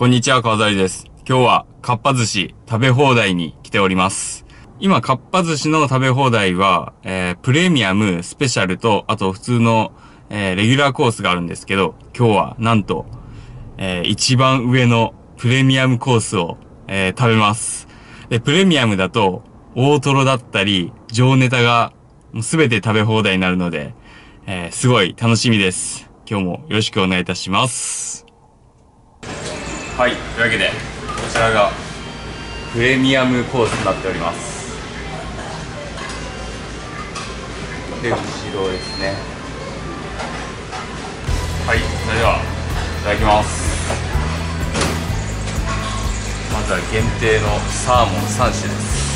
こんにちは、川沢です。今日は、かっぱ寿司食べ放題に来ております。今、かっぱ寿司の食べ放題は、えー、プレミアム、スペシャルと、あと普通の、えー、レギュラーコースがあるんですけど、今日は、なんと、えー、一番上のプレミアムコースを、えー、食べます。で、プレミアムだと、大トロだったり、上ネタが、すべて食べ放題になるので、えー、すごい楽しみです。今日もよろしくお願いいたします。はい、というわけで、こちらが、プレミアムコースになっております。で、後ろですね。はい、それでは、いただきます。まずは限定のサーモン3種です。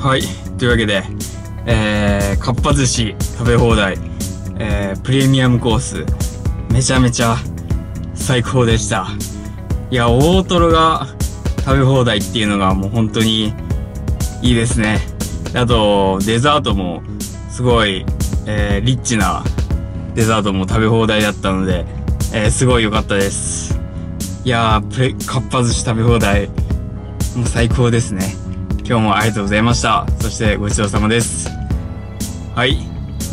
はい。というわけでえー、かっぱ寿司食べ放題、えー、プレミアムコースめちゃめちゃ最高でした。いや大トロが食べ放題っていうのがもう本当にいいですね。あとデザートもすごい、えー、リッチなデザートも食べ放題だったので、えー、すごい良かったです。いやープレかっぱ寿司食べ放題もう最高ですね。今日もありがとうございました。そしてごちそうさまです。はい。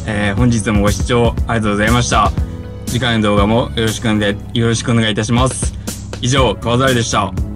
えー、本日もご視聴ありがとうございました。次回の動画もよろしくんで、よろしくお願いいたします。以上、川沢でした。